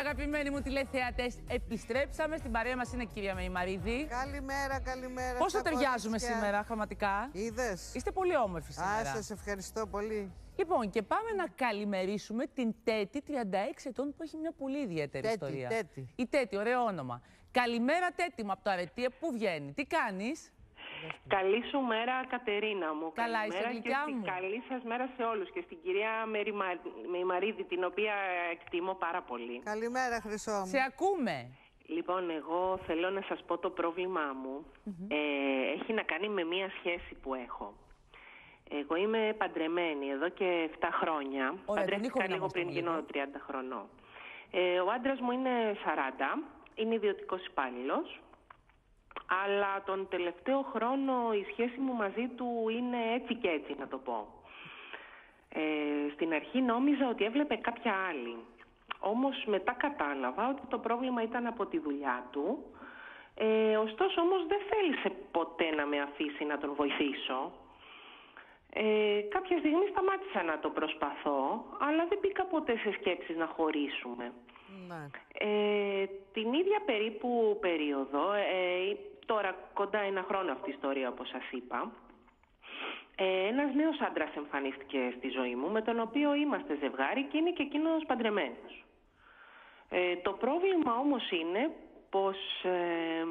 Αγαπημένοι μου τηλεθεατές, επιστρέψαμε. Στην παρέα μας είναι η κυρία Μεϊμαρίδη. Καλημέρα, καλημέρα. Πόσο στα ταιριάζουμε κορίτσια. σήμερα χρωματικά. Είδες; Είστε πολύ όμορφοι σήμερα. Α, σας ευχαριστώ πολύ. Λοιπόν, και πάμε να καλημερίσουμε την Τέτη, 36 ετών, που έχει μια πολύ ιδιαίτερη Τέτη, ιστορία. Τέτη. Η Τέτη, ωραίο όνομα. Καλημέρα, Τέτη μου από το Αρετία. Πού βγαίνει, τι κάνεις; Καλή σου μέρα, Κατερίνα μου. Καλά, Καλημέρα είσαι και γλυκιά στη- μου. Καλή σας μέρα σε όλους και στην κυρία Μεριμα- Μεϊμαρίδη, την οποία εκτιμώ πάρα πολύ. Καλημέρα, Χρυσό μου. Σε ακούμε. Λοιπόν, εγώ θέλω να σας πω το πρόβλημά μου. Ε, έχει να κάνει με μία σχέση που έχω. Εγώ είμαι παντρεμένη εδώ και 7 χρόνια. τον ήχο Παντρεύτηκα να λίγο μας πριν τον γίνω λίγο. 30 χρονών. Ε, ο άντρας μου είναι 40, είναι ιδιωτικός υπάλληλος. Αλλά τον τελευταίο χρόνο η σχέση μου μαζί του είναι έτσι και έτσι, να το πω. Ε, στην αρχή νόμιζα ότι έβλεπε κάποια άλλη. Όμως μετά κατάλαβα ότι το πρόβλημα ήταν από τη δουλειά του. Ε, ωστόσο όμως δεν θέλησε ποτέ να με αφήσει να τον βοηθήσω. Ε, κάποια στιγμή σταμάτησα να το προσπαθώ, αλλά δεν μπήκα ποτέ σε σκέψεις να χωρίσουμε. Ναι. Ε, την ίδια περίπου περίοδο, ε, τώρα κοντά ένα χρόνο αυτή η ιστορία όπως σας είπα, ε, ένας νέος άντρας εμφανίστηκε στη ζωή μου με τον οποίο είμαστε ζευγάρι και είναι και εκείνος παντρεμένος. Ε, το πρόβλημα όμως είναι πως ε,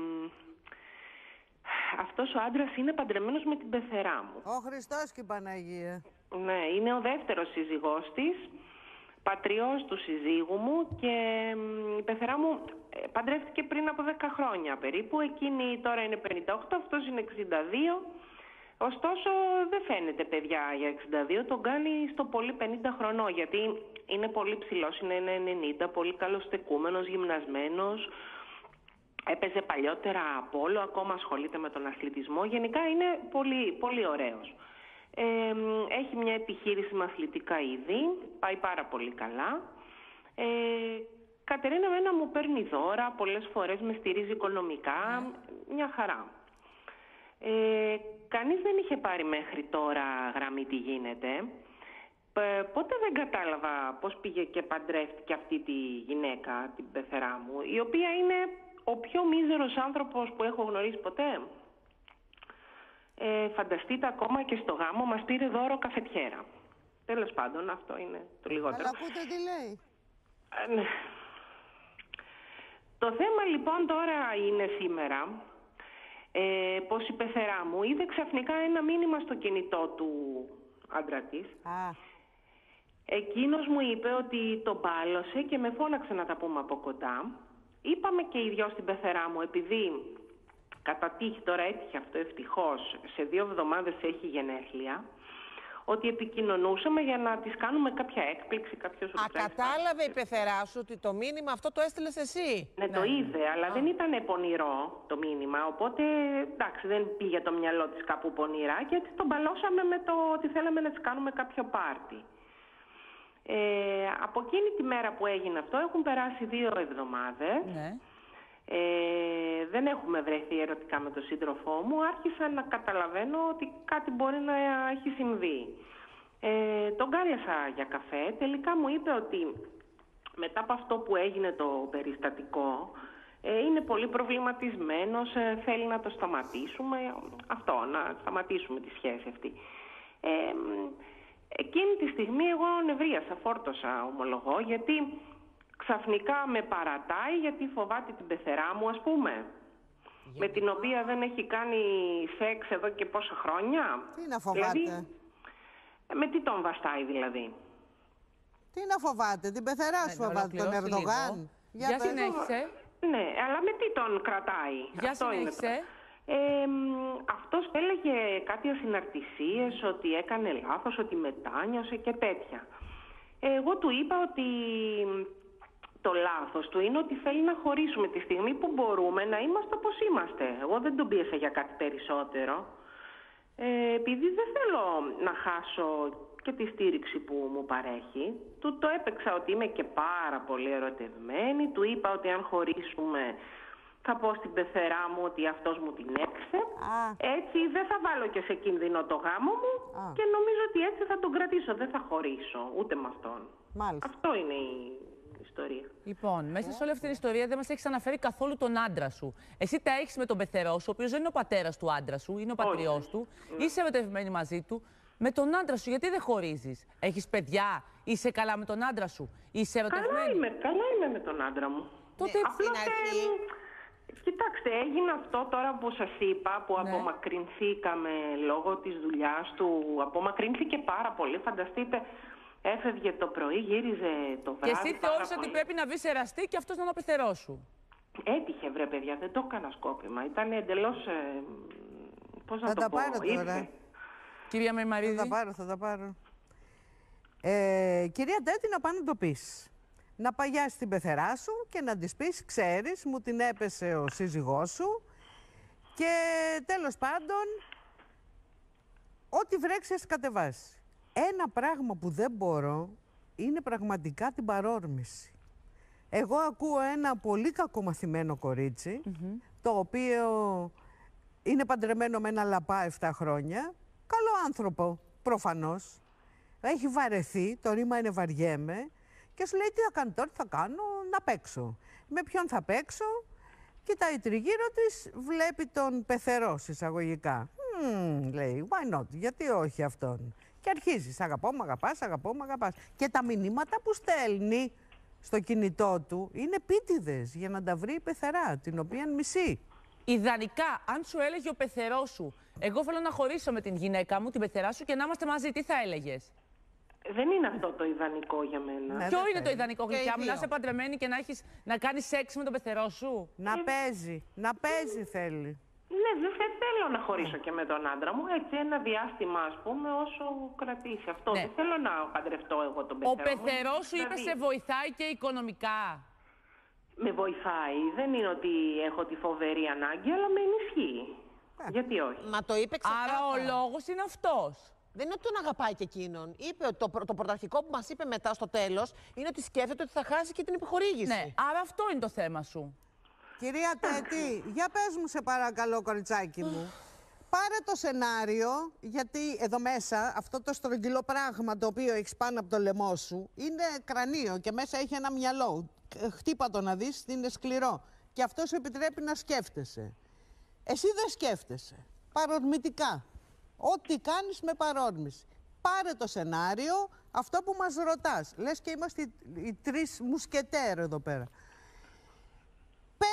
αυτός ο άντρας είναι παντρεμένος με την πεθερά μου. Ο Χριστός και η Παναγία. Ναι, είναι ο δεύτερος σύζυγός της, πατριός του συζύγου μου και μ, η πεθερά μου ε, παντρεύτηκε πριν από 10 χρόνια περίπου. Εκείνη τώρα είναι 58, αυτός είναι 62. Ωστόσο δεν φαίνεται παιδιά για 62, τον κάνει στο πολύ 50 χρονών γιατί είναι πολύ ψηλός, είναι 90, πολύ καλοστεκούμενος, γυμνασμένος. Έπαιζε παλιότερα πόλο, ακόμα ασχολείται με τον αθλητισμό. Γενικά είναι πολύ, πολύ ωραίος. Ε, μ, έχει μια επιχείρηση με αθλητικά είδη, πάει πάρα πολύ καλά. Ε, Κατερίνα εμένα μου παίρνει δώρα, πολλές φορές με στηρίζει οικονομικά, μια χαρά. Ε, κανείς δεν είχε πάρει μέχρι τώρα γραμμή τι γίνεται. Ε, Πότε δεν κατάλαβα πώς πήγε και παντρεύτηκε αυτή τη γυναίκα, την πεθερά μου, η οποία είναι ο πιο μίζερος άνθρωπος που έχω γνωρίσει ποτέ; Ε, φανταστείτε ακόμα και στο γάμο μας πήρε δώρο καφετιέρα. Τέλος πάντων, αυτό είναι το λιγότερο. Αλλά ακούτε τι λέει. Ε, ναι. Το θέμα λοιπόν τώρα είναι σήμερα ε, πως η πεθερά μου είδε ξαφνικά ένα μήνυμα στο κινητό του άντρα της. Α, Εκείνος μου είπε ότι τον πάλωσε και με φώναξε να τα πούμε από κοντά. Είπαμε και οι δυο στην πεθερά μου επειδή κατά τύχη τώρα έτυχε αυτό ευτυχώς σε δύο εβδομάδες έχει γενέθλια ότι επικοινωνούσαμε για να της κάνουμε κάποια έκπληξη, κάποιο Α, surprise. κατάλαβε η πεθερά σου ότι το μήνυμα αυτό το έστειλες εσύ; Ναι, το είδε, αλλά δεν ήταν πονηρό το μήνυμα. Οπότε εντάξει, δεν πήγε το μυαλό της κάπου πονηρά και έτσι τον παλώσαμε με το ότι θέλαμε να της κάνουμε κάποιο πάρτι. Ε, από εκείνη τη μέρα που έγινε αυτό έχουν περάσει δύο εβδομάδες. Ναι. Ε, δεν έχουμε βρεθεί ερωτικά με τον σύντροφό μου. Άρχισα να καταλαβαίνω ότι κάτι μπορεί να έχει συμβεί. Ε, τον κάλεσα για καφέ. Τελικά μου είπε ότι μετά από αυτό που έγινε το περιστατικό ε, είναι πολύ προβληματισμένος, ε, θέλει να το σταματήσουμε. Αυτό, να σταματήσουμε τη σχέση αυτή. Ε, μ, εκείνη τη στιγμή εγώ νευρίασα, φόρτωσα ομολογώ, γιατί ξαφνικά με παρατάει γιατί φοβάται την πεθερά μου ας πούμε. Με την οποία δεν έχει κάνει σεξ εδώ και πόσα χρόνια. τι να φοβάται; Δηλαδή, ε, με τι τον βαστάει δηλαδή; Τι να φοβάται, την πεθερά σου Ναι, να φοβάται, τον ολοκληρώσει Ερντογάν. λίγο. Για Για πες. συνέχισε. Ναι, αλλά με τι τον κρατάει; Για Αυτό είναι το- συνέχισε. Ε, μ, αυτός έλεγε κάτι ασυναρτησίες, ότι έκανε λάθος, ότι μετάνιωσε και τέτοια. Ε, εγώ του είπα ότι μ, το λάθος του είναι ότι θέλει να χωρίσουμε τη στιγμή που μπορούμε να είμαστε όπως είμαστε. Εγώ δεν τον πίεσα για κάτι περισσότερο. Ε, επειδή δεν θέλω να χάσω και τη στήριξη που μου παρέχει, του το έπαιξα ότι είμαι και πάρα πολύ ερωτευμένη, του είπα ότι αν χωρίσουμε θα πω στην πεθερά μου ότι αυτός μου την έξε. Α. Έτσι δεν θα βάλω και σε κίνδυνο το γάμο μου Α. και νομίζω ότι έτσι θα τον κρατήσω, δεν θα χωρίσω ούτε με αυτόν. Μάλιστα. Αυτό είναι η ιστορία. Λοιπόν, μέσα σε όλη αυτή την ιστορία δεν μας έχεις αναφέρει καθόλου τον άντρα σου. Εσύ τα έχεις με τον πεθερό σου, ο οποίος δεν είναι ο πατέρας του άντρα σου, είναι ο πατριός του. Είσαι ερωτευμένη μαζί του. Με τον άντρα σου, γιατί δεν χωρίζεις; Έχεις παιδιά, είσαι καλά με τον άντρα σου; Είσαι Καλά ερωτευμένη; είμαι, καλά είμαι με τον άντρα μου. Τότε Ναι, Απλώς, στην αρχή. ε, κοιτάξτε, έγινε αυτό τώρα που σας είπα, που Ναι. απομακρυνθήκαμε λόγω της δουλειάς του. Απομακρύνθηκε πάρα πολύ. Φανταστείτε, έφευγε το πρωί, γύριζε το Και βράδυ. εσύ πάρα θεώρησε ότι πολύ. πρέπει να βρεις εραστή και αυτός να είναι ο πεθερό σου. Έτυχε, βρε παιδιά, δεν το έκανα σκόπιμα. Ήταν εντελώς, ε, πώς να Θα το τα πω, πάρω τώρα. ήρθε. Κυρία Θα Μεμαρίδη. τα πάρω, θα τα πάρω. Ε, κυρία Τέτη, να πάνε να το πεις. Να παγιάσεις την πεθερά σου και να της πεις, ξέρεις, μου την έπεσε ο σύζυγός σου και τέλος πάντων, ό,τι βρέξεις ας κατεβάσει. Ένα πράγμα που δεν μπορώ είναι πραγματικά την παρόρμηση. Εγώ ακούω ένα πολύ κακομαθημένο κορίτσι, το οποίο είναι παντρεμένο με ένα λαπά 7 χρόνια. Καλό άνθρωπο, προφανώς. Έχει βαρεθεί, το ρήμα είναι βαριέμαι και σου λέει τι θα κάνω τώρα, τι θα κάνω, να παίξω. Με ποιον θα παίξω, κοιτάει τριγύρω της, βλέπει τον πεθερό εισαγωγικά. «Μμμ», λέει, why not, γιατί όχι αυτόν. Και αρχίζεις, «Σ' αγαπώ, μ' αγαπάς, αγαπώ, μ' αγαπάς. Και τα μηνύματα που στέλνει στο κινητό του είναι επίτηδες για να τα βρει η πεθερά, την οποία μισεί. Ιδανικά, αν σου έλεγε ο πεθερός σου, εγώ θέλω να χωρίσω με την γυναίκα μου, την πεθερά σου και να είμαστε μαζί, τι θα έλεγες; Δεν είναι αυτό το ιδανικό για μένα. Ναι. Ποιο δεν είναι το θέλει. ιδανικό Και οι γλυκιά μου, να δύο. είσαι παντρεμένη και να, έχεις, να κάνεις σεξ με τον πεθερό σου; Να παίζει, να παίζει θέλει. Ναι, δεν θε- θέλω να χωρίσω και με τον άντρα μου. Έτσι, ένα διάστημα, ας πούμε, όσο κρατήσει αυτό. Ναι. Δεν θέλω να παντρευτώ εγώ τον Ο πεθερό. μου. πεθερός σου είπε Δηλαδή, σε βοηθάει και οικονομικά. Με βοηθάει. Δεν είναι ότι έχω τη φοβερή ανάγκη, αλλά με ενισχύει. Γιατί όχι; Μα το είπε ξεκάθαρα. Άρα ο λόγος είναι αυτός. Δεν είναι ότι τον αγαπάει και εκείνον. Είπε ότι το, πρω- το πρωταρχικό που μας είπε μετά στο τέλος είναι ότι σκέφτεται ότι θα χάσει και την επιχορήγηση. Ναι, άρα αυτό είναι το θέμα σου. Κυρία Τέτη, για πες μου σε παρακαλώ κοριτσάκι μου. Πάρε το σενάριο, γιατί εδώ μέσα αυτό το στρογγυλό πράγμα το οποίο έχεις πάνω από το λαιμό σου είναι κρανίο και μέσα έχει ένα μυαλό. Ε, Χτύπα το να δεις, είναι σκληρό. Και αυτό σου επιτρέπει να σκέφτεσαι. Εσύ δεν σκέφτεσαι. Παρορμητικά. Ό,τι κάνεις με παρόρμηση. Πάρε το σενάριο, αυτό που μας ρωτάς. Λες και είμαστε οι, οι τρεις μουσκετέρ εδώ πέρα.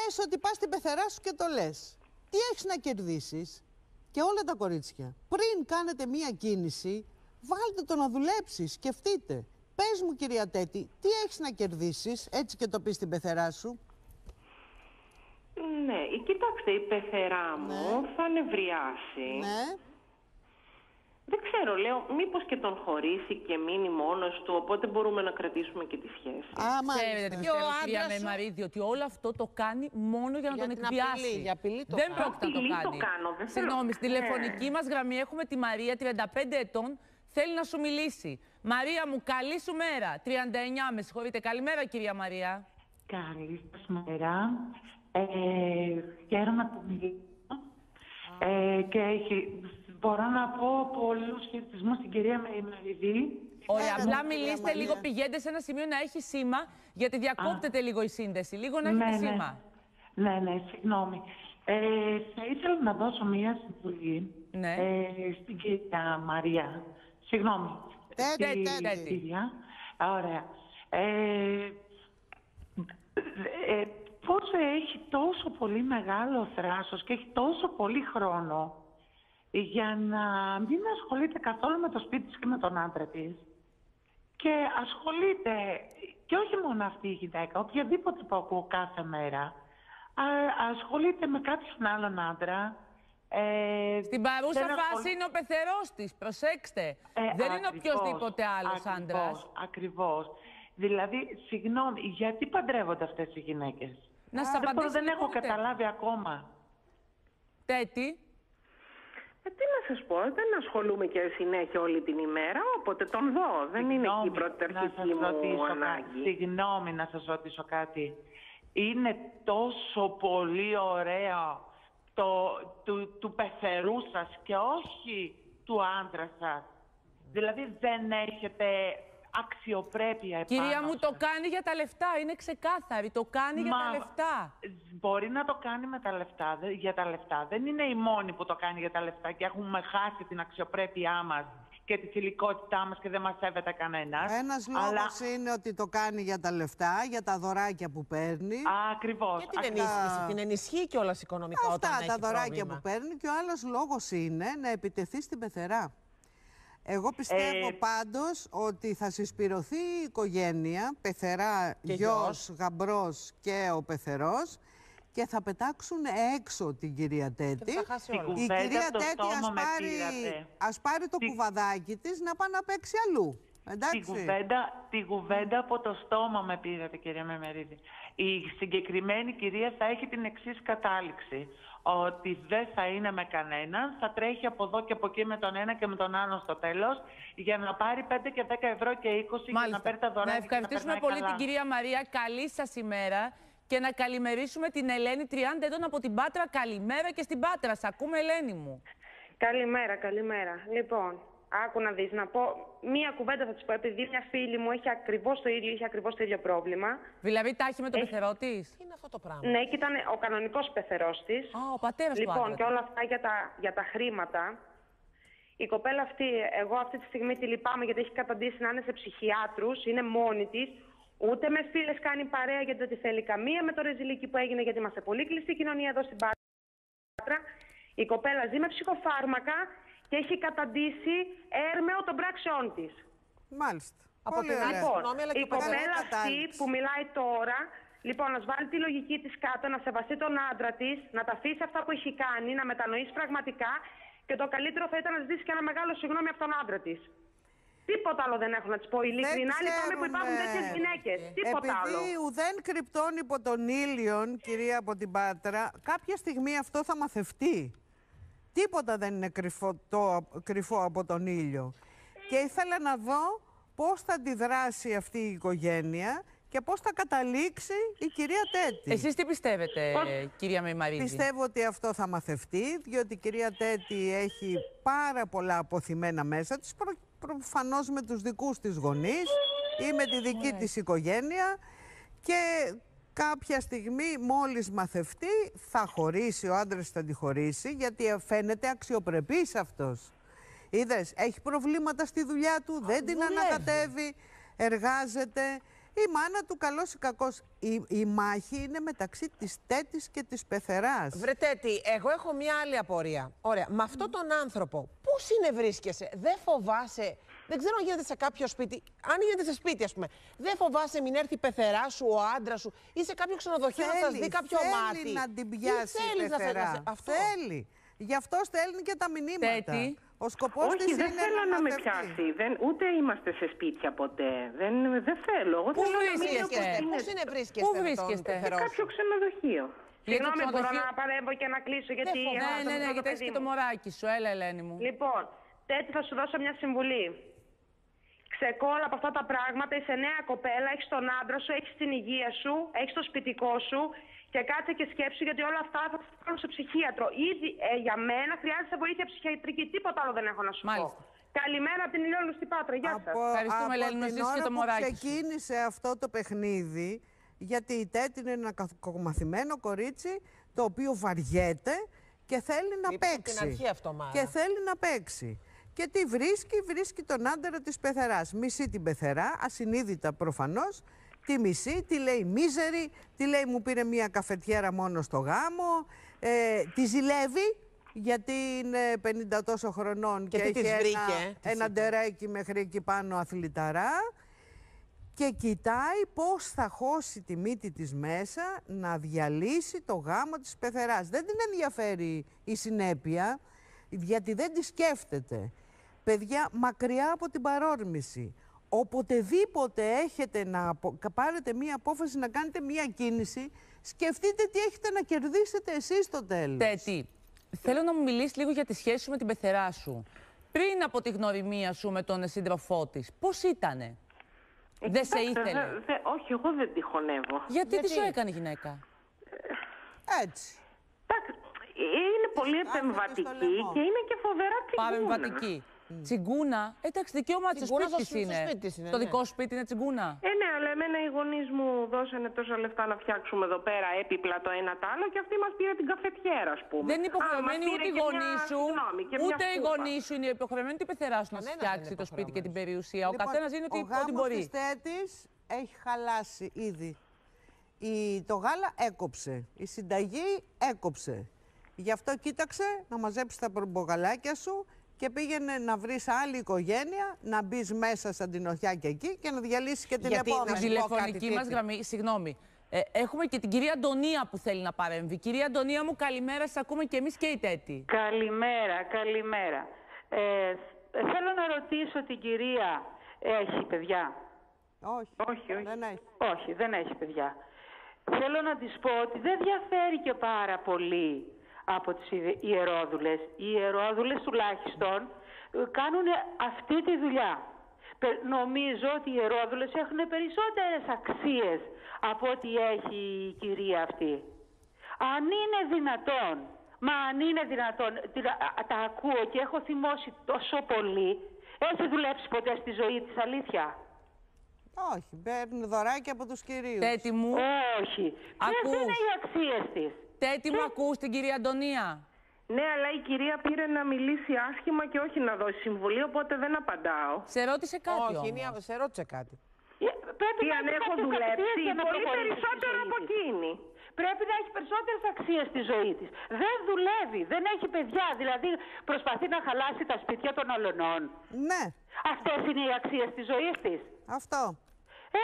Πες ότι πας στην πεθερά σου και το λες. Τι έχεις να κερδίσεις; Και όλα τα κορίτσια. Πριν κάνετε μία κίνηση, βάλτε το να δουλέψεις, σκεφτείτε. Πες μου κυρία Τέτη, τι έχεις να κερδίσεις, έτσι και το πεις στην πεθερά σου; Ναι, ε, κοιτάξτε, η πεθερά μου θα νευριάσει. Ναι. Δεν ξέρω, λέω, μήπως και τον χωρίσει και μείνει μόνος του, οπότε μπορούμε να κρατήσουμε και τη σχέση. Α, Ξέρετε μάλιστα. τι Και ο πιστεύω, κυρία άντρας σου- Μεμαρίδη, ότι όλο αυτό το κάνει μόνο για να Για τον την εκβιάσει. απειλή, για απειλή το δεν κάνει. πρόκειται να το Απειλή το κάνει. κάνω, δεν θέλω- Συγγνώμη, στη Ναι. τηλεφωνική μας γραμμή έχουμε τη Μαρία, 35 ετών, θέλει να σου μιλήσει. Μαρία μου, καλή σου μέρα. 39, με συγχωρείτε. Καλημέρα, κυρία Μαρία. Καλή σας μέρα. Ε, χαίρομαι που μιλήσω. Ε, και έχει- μπορώ να πω πολλούς χαιρετισμούς στην κυρία Μεριμεριδή. Ωραία, Χαίρετε, απλά κυρία μιλήστε Μαρία. λίγο, πηγαίνετε σε ένα σημείο να έχει σήμα, γιατί διακόπτεται λίγο η σύνδεση. Λίγο να έχετε σήμα. ναι, ναι, συγγνώμη. Ε, θα ήθελα να δώσω μία συμβουλή Ναι. ε, στην κυρία Μαρία. Συγγνώμη. Τέτη, Στη τέτη. κυρία. Ωραία. Ε, ε, πώς έχει τόσο πολύ μεγάλο θράσος και έχει τόσο πολύ χρόνο για να μην ασχολείται καθόλου με το σπίτι της και με τον άντρα της και ασχολείται, και όχι μόνο αυτή η γυναίκα, οποιαδήποτε που ακούω κάθε μέρα, α, ασχολείται με κάποιον άλλον άντρα. Ε, Στην παρούσα δεν φάση ασχολεί- είναι ο πεθερός της. Προσέξτε. ε, Δεν είναι ακριβώς, οποιοδήποτε άλλος άντρας. ακριβώς, Ακριβώς. Δηλαδή, συγγνώμη, γιατί παντρεύονται αυτές οι γυναίκες; Να σας Δεν, μπορώ, απαντήσει. δεν έχω λοιπόν, Τέτη. καταλάβει ακόμα. Τέτη. Ε, τι να σας πω, δεν ασχολούμαι και συνέχεια όλη την ημέρα, όποτε τον δω. Δεν είναι εκεί η Συγγνώμη, να πρωταρχική σας μου ρωτήσω κάτι. ανάγκη. Συγγνώμη να σας ρωτήσω κάτι. Είναι τόσο πολύ ωραίο το, του, του πεθερού σας και όχι του άντρα σας. Δηλαδή δεν έχετε αξιοπρέπεια επάνω Κυρία μου, το σας. κάνει για τα λεφτά. Είναι ξεκάθαρη. Το κάνει για Μα- τα λεφτά. Μπορεί να το κάνει με τα λεφτά, δε- για τα λεφτά. Δεν είναι η μόνη που το κάνει για τα λεφτά και έχουμε χάσει την αξιοπρέπειά μας και τη θηλυκότητά μας και δεν μας σέβεται κανένας. Ένας λόγος είναι ότι το κάνει για τα λεφτά, για τα δωράκια που παίρνει. Ακριβώς. Και την Ακ- ενίσχυση. Την ενισχύει κιόλας οικονομικά όταν Αυτά έχει τα δωράκια πρόβλημα. που παίρνει και ο άλλος λόγος είναι να επιτεθεί στην πεθερά. Εγώ πιστεύω Ε, πάντως ότι θα συσπηρωθεί η οικογένεια, πεθερά, Και γιος, γαμπρός και ο πεθερός και θα πετάξουν έξω την κυρία Τέτη. θα χάσει Την όλα. Η κουβέντα κυρία από το Τέτη στόμα ας με πάρει, πήρατε. ας πάρει το Τι- κουβαδάκι της να πάει να παίξει αλλού. Εντάξει. Την κουβέντα, την κουβέντα από το στόμα με πήρατε, κυρία Μεμερίδη. Η συγκεκριμένη κυρία θα έχει την εξής κατάληξη. Ότι δεν θα είναι με κανέναν, θα τρέχει από εδώ και από εκεί με τον ένα και με τον άλλο στο τέλος για να πάρει 5 και 10 ευρώ και 20 για να παίρνει τα δωράκια. να και ευχαριστήσουμε περνάει πολύ καλά. την κυρία Μαρία. Καλή σας ημέρα. Και να καλημερίσουμε την Ελένη 30 ετών από την Πάτρα. Καλημέρα και στην Πάτρα. Σ' ακούμε, Ελένη μου. Καλημέρα, καλημέρα. Λοιπόν, άκου να δεις, να πω μία κουβέντα θα της πω, επειδή μια φίλη μου έχει ακριβώς το ίδιο, είχε ακριβώς το ίδιο πρόβλημα. Δηλαδή, τα έχει με τον πεθερό της; Τι είναι αυτό το πράγμα; Ναι, και ήταν ο κανονικός πεθερός της. Α, ο πατέρας του Λοιπόν, άντρα. και όλα αυτά για τα, για τα χρήματα. Η κοπέλα αυτή, εγώ αυτή τη στιγμή τη λυπάμαι γιατί έχει καταντήσει να είναι σε ψυχιάτρους, είναι μόνη της. Ούτε με φίλες κάνει παρέα γιατί δεν τη θέλει καμία με το ρεζιλίκι που έγινε γιατί είμαστε πολύ κλειστή κοινωνία εδώ στην Πάτρα. Η κοπέλα ζει με ψυχοφάρμακα και έχει καταντήσει έρμεο των πράξεών της. Μάλιστα. Από Πολύ την άλλη, ωραία. Λοιπόν, συγγνώμη, αλλά και η ο πατέρας κοπέλα αυτή κατάληξη. που μιλάει τώρα, λοιπόν, να βάλει τη λογική της κάτω, να σεβαστεί τον άντρα της, να τα αφήσει αυτά που έχει κάνει, να μετανοήσει πραγματικά και το καλύτερο θα ήταν να ζητήσει και ένα μεγάλο συγγνώμη από τον άντρα της. Τίποτα άλλο δεν έχω να της πω. Ειλικρινά λυπάμαι που υπάρχουν ξέρουμε. τέτοιες γυναίκες. Τίποτα άλλο. Επειδή ουδέν κρυπτών υπό τον ήλιον, κυρία από την Πάτρα, κάποια στιγμή αυτό θα μαθευτεί. Τίποτα δεν είναι κρυφό, το, κρυφό από τον ήλιο. Και ήθελα να δω πώς θα αντιδράσει αυτή η οικογένεια και πώς θα καταλήξει η κυρία Τέτη. Εσείς τι πιστεύετε, κυρία Μεϊμαρίδη. Πιστεύω ότι αυτό θα μαθευτεί, διότι η κυρία Τέτη έχει πάρα πολλά αποθυμένα μέσα της, προ, προφανώς με τους δικούς της γονείς ή με τη δική της οικογένεια και κάποια στιγμή μόλις μαθευτεί θα χωρίσει, ο άντρας θα τη χωρίσει, γιατί φαίνεται αξιοπρεπής αυτός. Είδες, έχει προβλήματα στη δουλειά του, δεν την δουλεύει. ανακατεύει, εργάζεται. Η μάνα του, καλός ή κακός. Η, η μάχη είναι μεταξύ της τέτης και της πεθεράς. Βρετέτη, εγώ έχω μια άλλη απορία. Ωραία. Με αυτόν τον άνθρωπο, πού συνευρίσκεσαι, δεν φοβάσαι. Δεν ξέρω αν γίνεται σε κάποιο σπίτι. Αν γίνεται σε σπίτι, ας πούμε, δεν φοβάσαι μην έρθει η πεθερά σου, ο άντρας σου ή σε κάποιο ξενοδοχείο να σας δει κάποιο θέλει μάτι. να την Ή πιάσει η θέλεις να σε- να πεθερά. σε- Αυτό. Θέλει. Γι' αυτό στέλνει και τα μηνύματα. Τέτη. Ο σκοπός Όχι, της δεν είναι θέλω να με μαθευτεί. πιάσει. Δεν, ούτε είμαστε σε σπίτια ποτέ. Δεν, δεν θέλω. Εγώ Πού θέλω να μείνω βρίσκεστε; όπως Πού είναι. συνευρίσκεστε, Πού με τον βρίσκεστε; Σε πεθερό κάποιο σου; ξενοδοχείο. Για το Συγγνώμη, μπορώ ξενοδοχείο- να παρέμβω και να κλείσω γιατί. φοβάμαι. έχω Ναι, το ναι, ναι, μικρό γιατί παιδί έχει και μου. το μωράκι σου. Έλα, Ελένη μου. Λοιπόν, τέτοι θα σου δώσω μια συμβουλή. Ξεκόλα από αυτά τα πράγματα, είσαι νέα κοπέλα, έχεις τον άντρα σου, έχεις την υγεία σου, έχεις το σπιτικό σου και κάτσε και σκέψου γιατί όλα αυτά θα τα κάνω σε ψυχίατρο. Ήδη ε, για μένα χρειάζεται βοήθεια ψυχιατρική. Τίποτα άλλο δεν έχω να σου Μάλιστα. πω. Καλημέρα από την Ηλιόλου στην Πάτρα. Γεια σας. Από, Ευχαριστούμε, από Ελένη, να την ζήσεις και ώρα το που μωράκι σου. ξεκίνησε αυτό το παιχνίδι, γιατί η Τέτη είναι ένα κακομαθημένο κορίτσι, το οποίο βαριέται και θέλει να Είπα από την παίξει. αρχή αυτό, Μάρα. Και θέλει να παίξει. Και τι βρίσκει, βρίσκει τον άντρα της πεθεράς. Μισεί την πεθερά, ασυνείδητα προφανώς, τη μισεί, τη λέει μίζερη, τη λέει μου πήρε μία καφετιέρα μόνο στο γάμο, ε, τη ζηλεύει, γιατί είναι 50 τόσο χρονών Και και, τι έχει της ένα, βρήκε, ε, της ένα είπε. ντερέκι μέχρι εκεί πάνω αθληταρά και κοιτάει πώς θα χώσει τη μύτη της μέσα να διαλύσει το γάμο της πεθεράς. Δεν την ενδιαφέρει η συνέπεια, γιατί δεν τη σκέφτεται. Παιδιά, μακριά από την παρόρμηση. Οποτεδήποτε έχετε να απο- πάρετε μία απόφαση να κάνετε μία κίνηση, σκεφτείτε τι έχετε να κερδίσετε εσείς στο τέλος. Τέτη, θέλω να μου μιλήσεις λίγο για τη σχέση σου με την πεθερά σου. Πριν από τη γνωριμία σου με τον σύντροφό της, πώς ήτανε; Δεν σε Κοιτάξτε, ήθελε. δε- δε- όχι, εγώ δεν τη χωνεύω. Γιατί, τι σου έκανε η γυναίκα; Έτσι. Εντάξει, είναι πολύ Άφηνε στο επεμβατική λαιμό. και είναι και φοβερά τσιγκούνα. Παρεμβατική. Τσιγκούνα. Εντάξει, δικαίωμά της στο Τσιγκούνα σπίτι στο της σπίτι- στο είναι. σπίτι της είναι, Το ναι. δικό σου σπίτι είναι τσιγκούνα. Ε, ναι, αλλά εμένα οι γονείς μου δώσανε τόσα λεφτά να φτιάξουμε εδώ πέρα έπιπλα το ένα το άλλο και αυτή μας πήρε την καφετιέρα, ας πούμε. Δεν είναι Α, υποχρεωμένοι μας πήρε ούτε οι και μια- γονεί σου, συγγνώμη, και μια ούτε οι σκούπα. γονεί σου είναι υποχρεωμένοι, ούτε η πεθερά σου να σου Κανένας δεν φτιάξει είναι το σπίτι και την υποχρεωμένος. περιουσία. Ο Λοιπόν, καθένας είναι ότι, ο ό,τι γάμος μπορεί. της τέτης έχει χαλάσει ήδη. Η, το γάλα έκοψε. Η συνταγή έκοψε. Γι' αυτό κοίταξε να μαζέψει τα μπογαλάκια σου και πήγαινε να βρεις άλλη οικογένεια, να μπεις μέσα σαν την οχιά και εκεί και να διαλύσεις και την Γιατί, να επόμενη. σου Τη πω κάτι, τηλεφωνική μας Τρίτη. γραμμή, συγγνώμη. Ε, έχουμε και την κυρία Αντωνία που θέλει να παρέμβει. Κυρία Αντωνία μου, καλημέρα. Σα ακούμε και εμείς και η Τέτη. Καλημέρα, καλημέρα. Ε, θέλω να ρωτήσω την κυρία, έχει παιδιά; Όχι, Όχι, όχι. δεν έχει. Όχι, δεν έχει παιδιά. Θέλω να της πω ότι δεν διαφέρει και πάρα πολύ από τις ιε- ιερόδουλες. Οι ιερόδουλες τουλάχιστον ε, κάνουν αυτή τη δουλειά. Πε- Νομίζω ότι οι ιερόδουλες έχουν περισσότερες αξίες από ό,τι έχει η κυρία αυτή. Αν είναι δυνατόν, μα αν είναι δυνατόν, την- α- α- τα ακούω και έχω θυμώσει τόσο πολύ, έχει δουλέψει ποτέ στη ζωή της αλήθεια; Όχι, παίρνει δωράκια από τους κυρίους. Τέτη μου, Όχι. Ποιες Ακούς. είναι οι αξίες της; Τέτη μου, ακούς την κυρία Αντωνία; Ναι, αλλά η κυρία πήρε να μιλήσει άσχημα και όχι να δώσει συμβουλή, οπότε δεν απαντάω. Σε ρώτησε κάτι Όχι, όμως. είναι, σε ρώτησε κάτι. Ε, Πρέπει Τι να αν έχεις έχω κάποιες δουλέψει, αξίες για να πολύ προχωρήσεις στη περισσότερο ζωή από της. εκείνη. Πρέπει να έχεις περισσότερες αξίες στη ζωή της. Δεν δουλεύει, δεν έχει παιδιά, δηλαδή προσπαθεί να χαλάσει τα σπίτια των αλωνών. Ναι, Αυτές είναι οι αξίες της ζωής της. αυτό.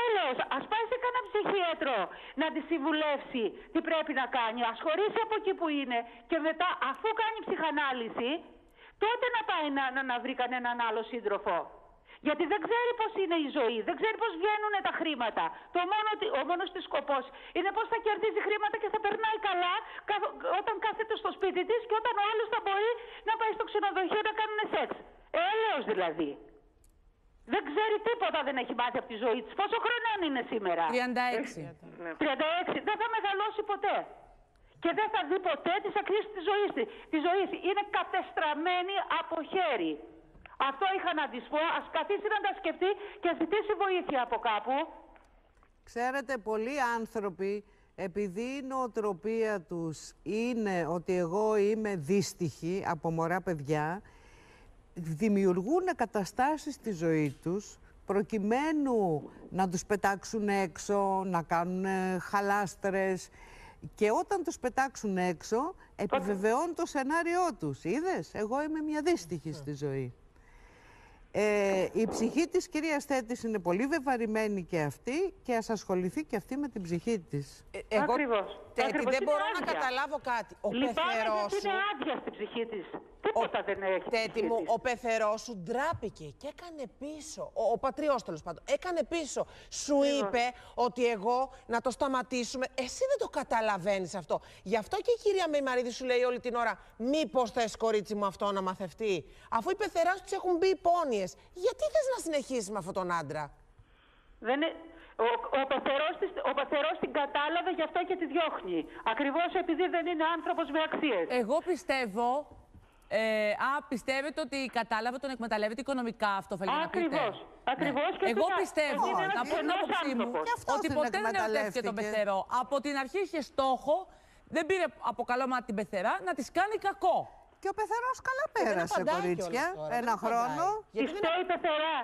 Έλεος, ας πάει σε κανένα ψυχίατρο να τη συμβουλεύσει τι πρέπει να κάνει. Ας χωρίσει από εκεί που είναι και μετά αφού κάνει ψυχανάλυση, τότε να πάει να, να, να βρει κανέναν άλλο σύντροφο. Γιατί δεν ξέρει πώς είναι η ζωή, δεν ξέρει πώς βγαίνουν τα χρήματα. Το μόνο, ότι- ο μόνος της σκοπός είναι πώς θα κερδίζει χρήματα και θα περνάει καλά καθ- όταν κάθεται στο σπίτι της και όταν ο άλλος θα μπορεί να πάει στο ξενοδοχείο να κάνουν σεξ. Έλεος δηλαδή. Δεν ξέρει τίποτα, δεν έχει μάθει από τη ζωή της. Πόσο χρονών είναι σήμερα; 36. 36. Δεν θα μεγαλώσει ποτέ. Και δεν θα δει ποτέ τις αξίες της ζωής της. Τη ζωής της. Είναι κατεστραμμένη από χέρι. Αυτό είχα να της πω. Ας καθίσει να τα σκεφτεί και ας ζητήσει βοήθεια από κάπου. Ξέρετε, πολλοί άνθρωποι, επειδή η νοοτροπία τους είναι ότι εγώ είμαι δύστιχη από μωρά παιδιά, δημιουργούν καταστάσεις στη ζωή τους προκειμένου να τους πετάξουν έξω, να κάνουν ε, χαλάστρες και όταν τους πετάξουν έξω επιβεβαιώνουν το σενάριό τους. Είδες, εγώ είμαι μια δύστιχη στη ζωή. Ε, η ψυχή της κυρίας Θέτης είναι πολύ βεβαρημένη και αυτή και ας ασχοληθεί και αυτή με την ψυχή της. Ε, εγώ, Ακριβώς. Τέτη, Ακριβώς. δεν Είναι μπορώ να άδεια. καταλάβω κάτι. Ο Λυπάμαι πεθερός γιατί σου... είναι άδεια στην ψυχή της. Τίποτα δεν έχει. στην Τέτη ψυχή μου, της. ο πεθερός σου ντράπηκε και έκανε πίσω. Ο, ο πατριός τέλος πάντων. Έκανε πίσω. Σου είπε ότι εγώ να το σταματήσουμε. Εσύ δεν το καταλαβαίνεις αυτό. Γι' αυτό και η κυρία Μεϊμαρίδη σου λέει όλη την ώρα μήπως θες κορίτσι μου αυτό να μαθευτεί; Αφού οι πεθεράς τους έχουν μπει υπόνοιες. Γιατί θες να συνεχίσεις με αυτόν τον άντρα; Δεν είναι... Ο, ο, πεθερός της, ο πεθερός την κατάλαβε γι' αυτό και τη διώχνει. Ακριβώς επειδή δεν είναι άνθρωπος με αξίες. Εγώ πιστεύω. Ε, α, πιστεύετε ότι κατάλαβε τον εκμεταλλεύεται οικονομικά αυτό, θέλετε να πείτε. Ακριβώς. Ακριβώς και Εγώ τι να- πιστεύω, είναι ένας να πω την γενναιός άποψή μου, άνθρωπος. Και αυτός ότι την ποτέ δεν ερωτεύτηκε τον εκμεταλλεύτηκε. πεθερό. Από την αρχή είχε στόχο, δεν πήρε από καλό μάτι την πεθερά, να της κάνει κακό. Και ο πεθερός καλά πέρασε, απαντάει κορίτσια, κιόλας τώρα, ένα δεν απαντάει. χρόνο. Γιατί Της δεν φταίει η πεθερά.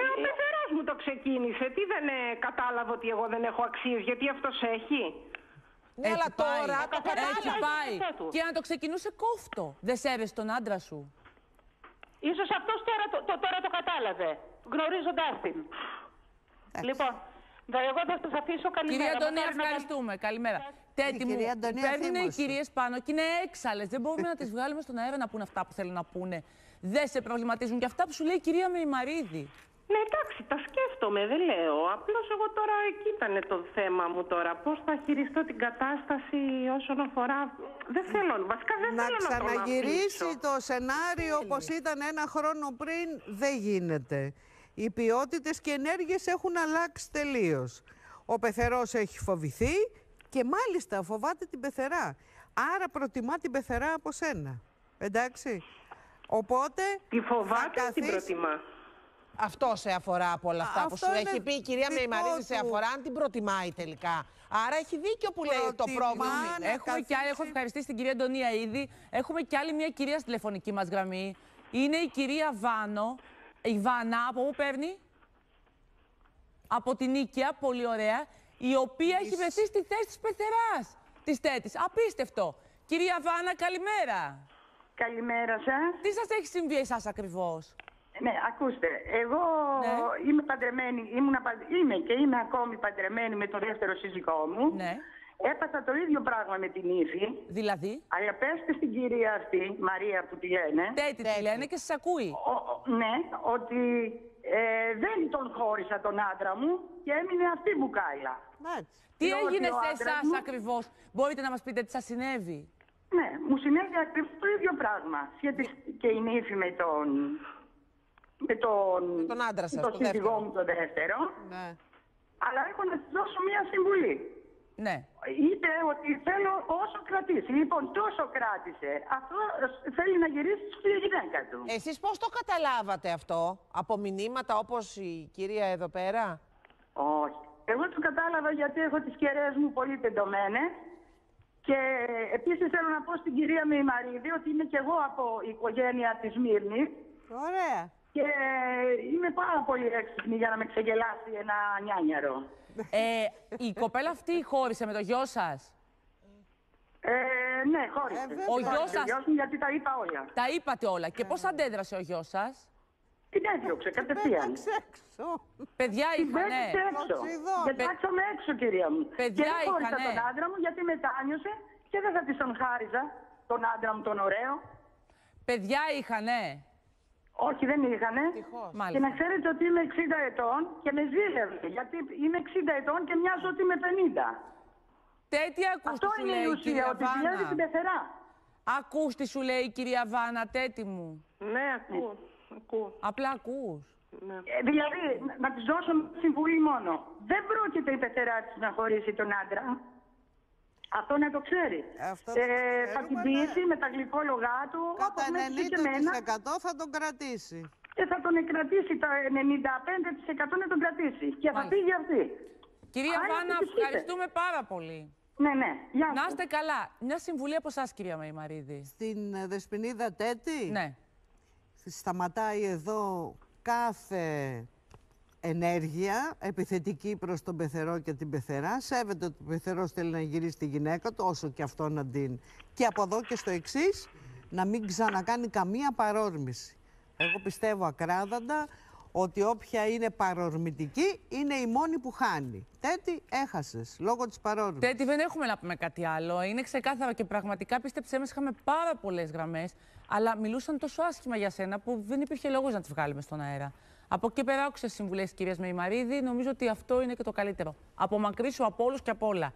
Ε, ο πεθερός μου το ξεκίνησε. Τι δεν ε, κατάλαβε ότι εγώ δεν έχω αξίες, γιατί αυτός έχει; Ναι, αλλά Έτσι πάει. τώρα το Έχει Έτσι κατάλαβε. πάει. αυτό του. Και αν το ξεκινούσε κόφτο. Δεν σέβεσαι τον άντρα σου. Ίσως αυτός τώρα το, το- τώρα το κατάλαβε, γνωρίζοντάς την. Λοιπόν, δε- εγώ θα σας αφήσω καλημέρα. Κυρία Αντωνία, Μακάρι να- ευχαριστούμε. Καλημέρα. Τέτοι μου, κυρία Αντωνία παίρνουν οι θύμωσε. κυρίες πάνω και είναι έξαλλες. Δεν μπορούμε να τις βγάλουμε στον αέρα να πούνε αυτά που θέλουν να πούνε. Δεν σε προβληματίζουν και αυτά που σου λέει η κυρία Μεϊμαρίδη. Ναι, εντάξει, τα σκέφτομαι, δεν λέω. Απλώς εγώ τώρα εκεί ήταν το θέμα μου τώρα. Πώς θα χειριστώ την κατάσταση όσον αφορά. Δεν θέλω, βασικά δεν Να θέλω να τον ξαναγυρίσει αφήσω. το σενάριο όπως ήταν ένα χρόνο πριν, δεν γίνεται. Οι ποιότητες και ενέργειες έχουν αλλάξει τελείως. Ο πεθερός έχει φοβηθεί και μάλιστα φοβάται την πεθερά. Άρα προτιμά την πεθερά από σένα. Εντάξει. Οπότε. Τη θα φοβάται ή την καθίσει- προτιμά; Αυτό σε αφορά από όλα αυτά που αυτό σου είναι έχει πει η κυρία δικό Μεϊμαρίδη, σε του. αφορά αν την προτιμάει τελικά. Άρα έχει δίκιο που λέει το Προτιμά πρόβλημα. να Έχουμε κι άλλη, έχω καθίσει. ευχαριστήσει την κυρία Αντωνία ήδη. Έχουμε κι άλλη μια κυρία στη τηλεφωνική μας γραμμή. Είναι η κυρία Βάνο. Η Βάνα, από πού παίρνει; Από την Νίκαια, πολύ ωραία. Η οποία έχει βρεθεί στη θέση της πεθεράς της τέτη. Απίστευτο. Κυρία Βάνα, καλημέρα. Καλημέρα σας. Τι σας έχει συμβεί εσάς ακριβώς; Ναι, ακούστε, εγώ Ναι. είμαι παντρεμένη, ήμουν, είμαι και είμαι ακόμη παντρεμένη με τον δεύτερο σύζυγό μου. Ναι. Έπαθα το ίδιο πράγμα με την ύφη. Δηλαδή, Αλλά πέστε στην κυρία αυτή, Μαρία που τη λένε, τέτοι τη λένε και σας ακούει. ο- ο- ναι, ότι ε, δεν τον χώρισα τον άντρα μου και έμεινε αυτή η μπουκάλα. Εντάξει. Τι Διότι έγινε ο σε άντρας εσάς μου- ακριβώς, Μπορείτε να μας πείτε τι σας συνέβη; Ναι, μου συνέβη ακριβώς το ίδιο πράγμα. Σχετικά η νύφη με τον... Με τον, Με τον άντρα σας, τον τον σύζυγό δεύτερο. μου τον δεύτερο. Ναι. Αλλά έχω να της δώσω μία συμβουλή. Ναι. Είπε ότι θέλω όσο κρατήσει. Λοιπόν, τόσο κράτησε. Αυτό ε, θέλει να γυρίσει στη γυναίκα του. Εσείς πώς το καταλάβατε αυτό, από μηνύματα όπως η κυρία εδώ πέρα; Όχι. Εγώ το κατάλαβα γιατί έχω τις κεραίες μου πολύ τεντωμένες. Και επίσης θέλω να πω στην κυρία Μεϊμαρίδη ότι είμαι και εγώ από οικογένεια της Μύρνης. Ωραία. Και είμαι πάρα πολύ έξυπνη για να με ξεγελάσει ένα νιάνιαρο. Ε, η κοπέλα αυτή χώρισε με το γιο σας; Ε, ναι, χώρισε. Ε, βέβαια. Ο Χώρισε γιος σας- γιος μου γιατί τα είπα όλα. Τα είπατε όλα. Και πώς αντέδρασε ο γιος σας; Την έδιωξε κατευθείαν. Πέταξε έξω. Παιδιά Την είχανε. πέταξε έξω. Κλωτσιδό. Πετάξαμε έξω, κυρία μου. Παιδιά και δεν χώρισα είχανε. τον άντρα μου γιατί μετάνιωσε και δεν θα της τον χάριζα τον άντρα μου τον ωραίο. Παιδιά είχανε. Όχι, δεν είχανε. Ευτυχώς. Και Μάλιστα. να ξέρετε ότι είμαι 60 ετών και με ζήλευε. Γιατί είμαι 60 ετών και μοιάζω ότι είμαι 50. Τέτοια Αυτό ακούστη σου είναι η λέει η ουσία, κυρία ότι ζηλεύει την Βάνα. πεθερά. Ακούστη σου λέει η κυρία Βάνα, τέτοι μου. Ναι, ακούω. ακούω. Απλά ακούς. Ναι. Ε, δηλαδή, να- να της δώσω συμβουλή μόνο. Δεν πρόκειται η πεθερά της να χωρίσει τον άντρα. Αυτό να το ξέρει. Αυτό το ε, θα ξέρουμε, την ναι. πείσει με τα γλυκόλογά του, Κατά όπως με έστειλε και εμένα, 90% θα τον κρατήσει. και θα τον κρατήσει. Τα 95% να τον κρατήσει. Και θα Μάλιστα. φύγει αυτή. Κυρία Άρα Βάνα, τι ψήφισε. ευχαριστούμε πάρα πολύ. Ναι, ναι. Γεια Να σου. είστε καλά. Μια συμβουλή από εσά, κυρία Μεϊμαρίδη. Στην ε, Δεσποινίδα Τέτη; Ναι. σταματάει εδώ κάθε ενέργεια επιθετική προς τον πεθερό και την πεθερά. Σέβεται ότι ο πεθερός θέλει να γυρίσει τη γυναίκα του, όσο και αυτό να την... Και από εδώ και στο εξής να μην ξανακάνει καμία παρόρμηση. Εγώ πιστεύω ακράδαντα ότι όποια είναι παρορμητική είναι η μόνη που χάνει. Τέτη έχασες, λόγω της παρόρμησης. Τέτοι δεν έχουμε να πούμε κάτι άλλο. Είναι ξεκάθαρο και πραγματικά πίστεψέ με, είχαμε πάρα πολλές γραμμές, αλλά μιλούσαν τόσο άσχημα για σένα που δεν υπήρχε λόγος να τις βγάλουμε στον αέρα. Από εκεί πέρα άκουσε συμβουλές τη κυρία Μεϊμαρίδη. Νομίζω ότι αυτό είναι και το καλύτερο. Απομακρύσου από όλους και από όλα.